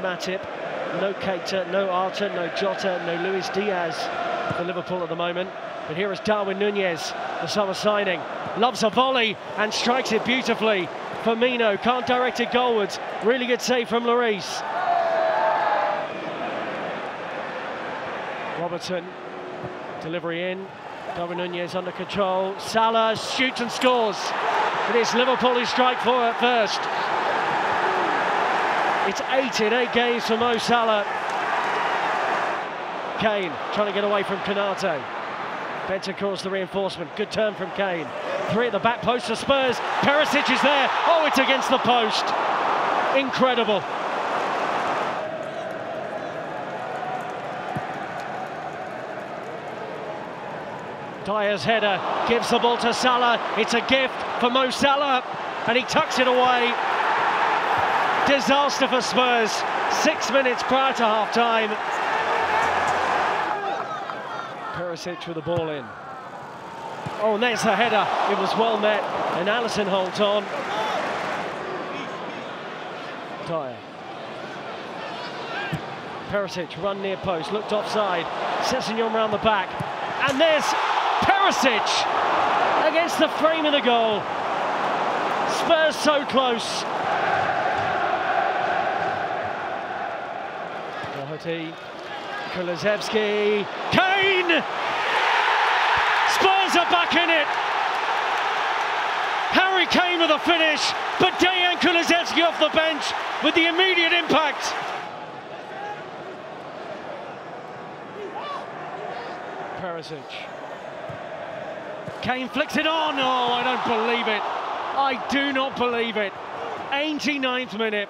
Matip, no Keita, no Arthur, no Jota, no Luis Diaz for Liverpool at the moment. But here is Darwin Nunez, the summer signing. Loves a volley and strikes it beautifully. Firmino can't direct it goalwards. Really good save from Lloris. Robertson, delivery in. Darwin Nunez under control. Salah shoots and scores. It is Liverpool who strike for at first. It's eight in eight games for Mo Salah. Kane trying to get away from Konaté. Bentancur's the reinforcement. Good turn from Kane. Three at the back post for Spurs. Perisic is there. Oh, it's against the post. Incredible. Dier's header gives the ball to Salah. It's a gift for Mo Salah, and he tucks it away. Disaster for Spurs. Six minutes prior to half time. Perisic with the ball in. Oh, and there's the header. It was well met, and Alisson holds on. Dier. Perisic run near post, looked offside. Sessegnon round the back, and there's Perisic against the frame of the goal. Spurs so close. Doherty, Kulusevski, Kane! Spurs are back in it. Harry Kane with a finish, but Dejan Kulusevski off the bench with the immediate impact. Perisic. Kane flicks it on. Oh, I don't believe it. I do not believe it. 89th minute.